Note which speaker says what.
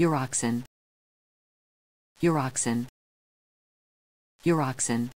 Speaker 1: Uroxin. Uroxin. Uroxin.